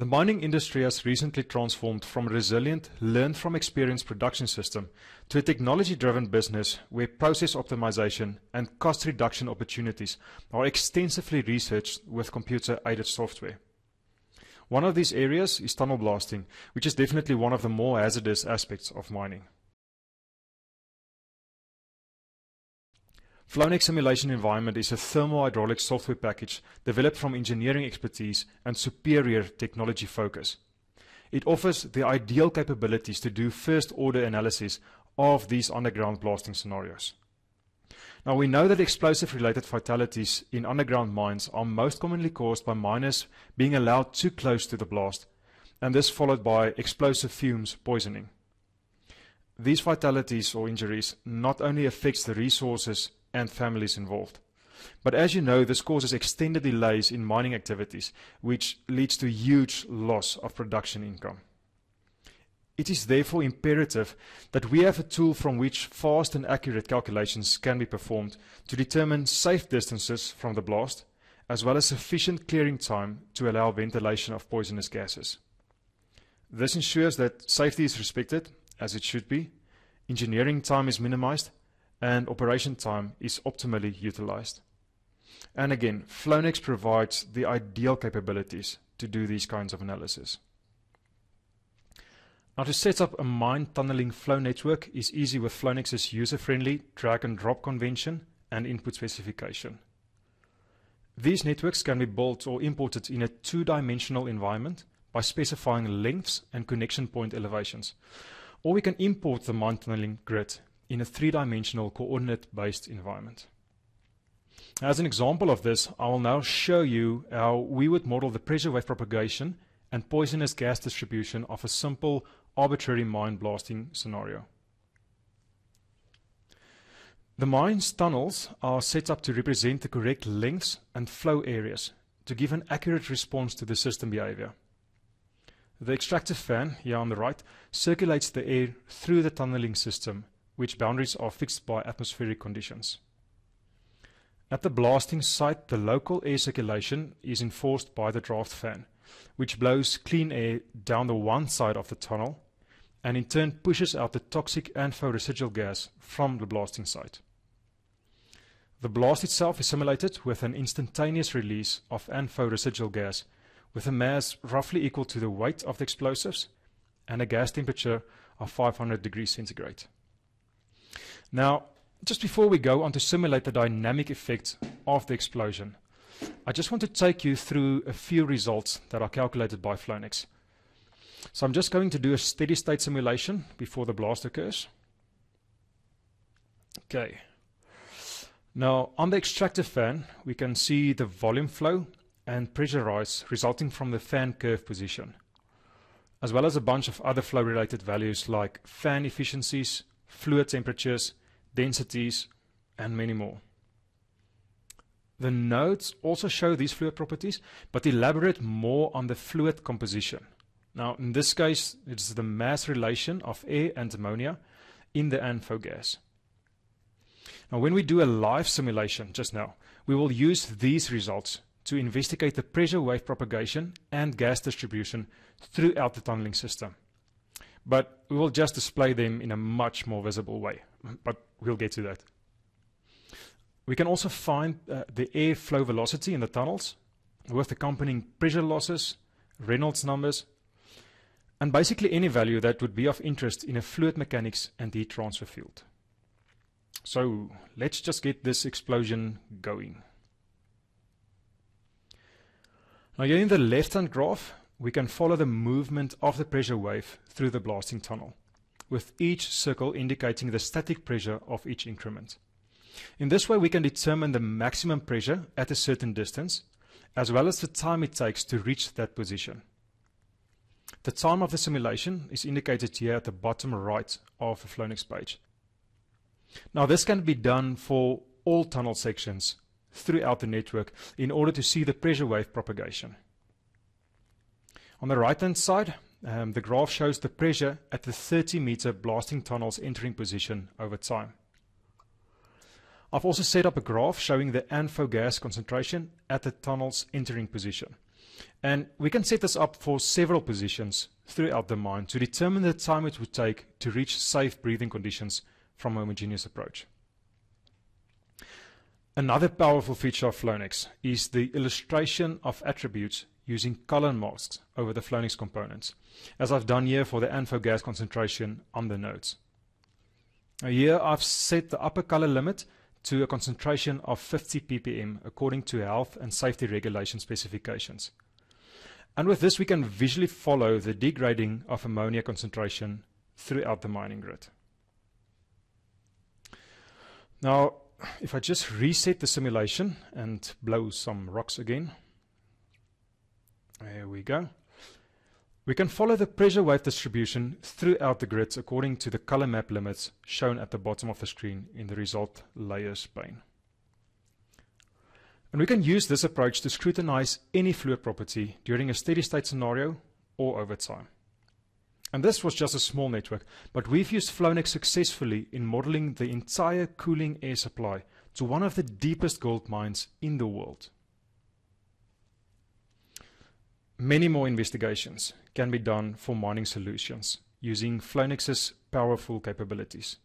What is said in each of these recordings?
The mining industry has recently transformed from a resilient, learn from experience production system to a technology driven business where process optimization and cost reduction opportunities are extensively researched with computer aided software. One of these areas is tunnel blasting, which is definitely one of the more hazardous aspects of mining. Flownex Simulation Environment is a thermohydraulic software package developed from engineering expertise and superior technology focus. It offers the ideal capabilities to do first order analysis of these underground blasting scenarios. Now we know that explosive related fatalities in underground mines are most commonly caused by miners being allowed too close to the blast and this followed by explosive fumes poisoning. These fatalities or injuries not only affects the resources and families involved. But as you know, this causes extended delays in mining activities, which leads to huge loss of production income. It is therefore imperative that we have a tool from which fast and accurate calculations can be performed to determine safe distances from the blast, as well as sufficient clearing time to allow ventilation of poisonous gases. This ensures that safety is respected, as it should be, engineering time is minimized, and operation time is optimally utilized. And again, Flownex provides the ideal capabilities to do these kinds of analysis. Now to set up a mine tunneling flow network is easy with Flownex's user-friendly drag and drop convention and input specification. These networks can be built or imported in a two-dimensional environment by specifying lengths and connection point elevations. Or we can import the mine tunneling grid in a three-dimensional coordinate-based environment. As an example of this, I will now show you how we would model the pressure wave propagation and poisonous gas distribution of a simple arbitrary mine blasting scenario. The mine's tunnels are set up to represent the correct lengths and flow areas to give an accurate response to the system behavior. The extractor fan, here on the right, circulates the air through the tunneling system which boundaries are fixed by atmospheric conditions. At the blasting site, the local air circulation is enforced by the draft fan, which blows clean air down the one side of the tunnel and in turn pushes out the toxic ANFO residual gas from the blasting site. The blast itself is simulated with an instantaneous release of ANFO residual gas with a mass roughly equal to the weight of the explosives and a gas temperature of 500 degrees centigrade. Now, just before we go on to simulate the dynamic effect of the explosion, I just want to take you through a few results that are calculated by Flownex. So I'm just going to do a steady state simulation before the blast occurs. Okay. Now, on the extractor fan, we can see the volume flow and pressure rise resulting from the fan curve position, as well as a bunch of other flow related values like fan efficiencies, fluid temperatures, densities, and many more. The nodes also show these fluid properties, but elaborate more on the fluid composition. Now, in this case, it's the mass relation of air and ammonia in the ANFO gas. Now, when we do a live simulation just now, we will use these results to investigate the pressure wave propagation and gas distribution throughout the tunneling system but we will just display them in a much more visible way. But we'll get to that. We can also find uh, the airflow velocity in the tunnels with accompanying pressure losses, Reynolds numbers, and basically any value that would be of interest in a fluid mechanics and heat transfer field. So let's just get this explosion going. Now here in the left-hand graph, we can follow the movement of the pressure wave through the blasting tunnel, with each circle indicating the static pressure of each increment. In this way, we can determine the maximum pressure at a certain distance, as well as the time it takes to reach that position. The time of the simulation is indicated here at the bottom right of the Flownex page. Now this can be done for all tunnel sections throughout the network in order to see the pressure wave propagation. On the right-hand side, um, the graph shows the pressure at the 30 meter blasting tunnel's entering position over time. I've also set up a graph showing the ANFO gas concentration at the tunnel's entering position. And we can set this up for several positions throughout the mine to determine the time it would take to reach safe breathing conditions from a homogeneous approach. Another powerful feature of Flownex is the illustration of attributes using color masks over the Flownex components, as I've done here for the ANFO gas concentration on the nodes. Here I've set the upper color limit to a concentration of 50 ppm according to health and safety regulation specifications. And with this we can visually follow the degrading of ammonia concentration throughout the mining grid. Now, if I just reset the simulation and blow some rocks again, there we go. We can follow the pressure wave distribution throughout the grids according to the color map limits shown at the bottom of the screen in the result layers pane. And we can use this approach to scrutinize any fluid property during a steady state scenario or over time. And this was just a small network, but we've used Flownex successfully in modeling the entire cooling air supply to one of the deepest gold mines in the world. Many more investigations can be done for mining solutions using Flownex's powerful capabilities.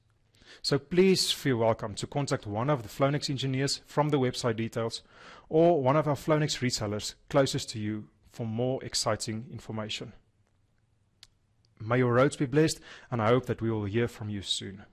So please feel welcome to contact one of the Flownex engineers from the website details or one of our Flownex resellers closest to you for more exciting information. May your roads be blessed, and I hope that we will hear from you soon.